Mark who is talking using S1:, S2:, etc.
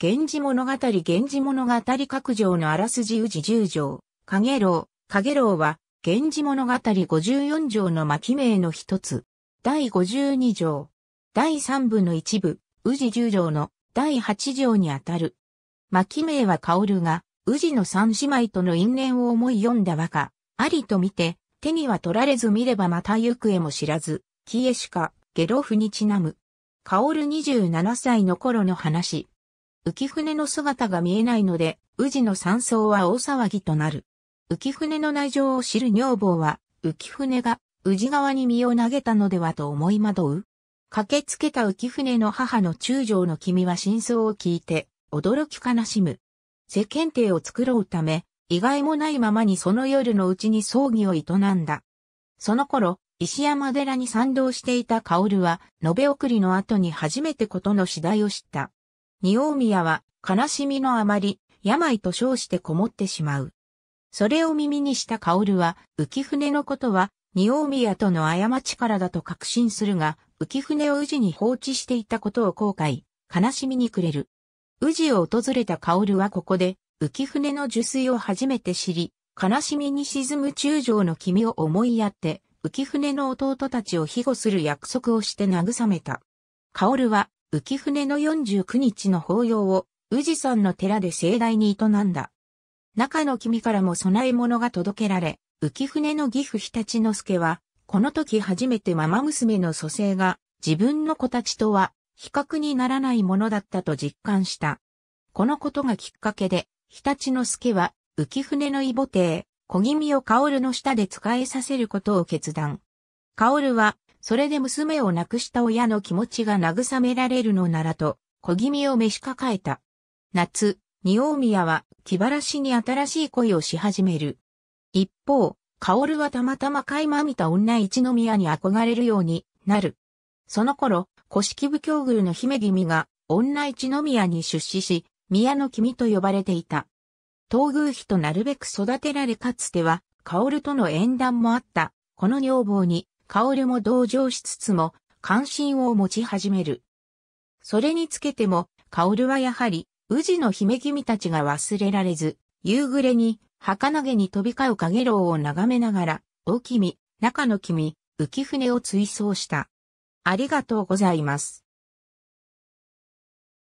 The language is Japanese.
S1: 源氏物語源氏物語各条のあらすじ宇治十条、影楼、影楼は、源氏物語54条の巻名の一つ。第52条。第3部の一部、宇治十条の第8条にあたる。巻名は薫が、宇治の三姉妹との因縁を思い読んだ和歌、ありと見て、手には取られず見ればまた行方も知らず、キエシカ、ゲロフにちなむ。薫27歳の頃の話。浮船の姿が見えないので、宇治の山荘は大騒ぎとなる。浮船の内情を知る女房は、浮船が宇治川に身を投げたのではと思い惑う。駆けつけた浮船の母の中将の君は真相を聞いて、驚き悲しむ。世間体を作ろうため、意外もないままにその夜のうちに葬儀を営んだ。その頃、石山寺に賛同していた薫は、延べ送りの後に初めてことの次第を知った。仁王宮は悲しみのあまり病と称してこもってしまう。それを耳にした薫は浮船のことは仁王宮との過ちからだと確信するが、浮船を宇治に放置していたことを後悔、悲しみにくれる。宇治を訪れた薫はここで浮船の受水を初めて知り、悲しみに沈む中将の君を思いやって、浮船の弟たちを庇護する約束をして慰めた。薫は浮船の49日の法要を宇治山の寺で盛大に営んだ。中の君からも供え物が届けられ、浮船の義父日立之助は、この時初めてママ娘の蘇生が自分の子たちとは比較にならないものだったと実感した。このことがきっかけで、日立之助は浮船の異母帝、小気味を薫の下で使えさせることを決断。薫はそれで娘を亡くした親の気持ちが慰められるのならと、小気味を召し抱えた。夏、仁王宮は気晴らしに新しい恋をし始める。一方、薫はたまたま垣間見た女一宮に憧れるようになる。その頃、古式部教宮の姫君が女一宮に出資し、宮の君と呼ばれていた。東宮妃となるべく育てられかつては、薫との縁談もあった、この女房に薫も同情しつつも関心を持ち始める。それにつけても、薫はやはり、宇治の姫君たちが忘れられず、夕暮れに、儚げに飛び交う影楼を眺めながら、大君、中の君、浮船を追走した。ありがとうございます。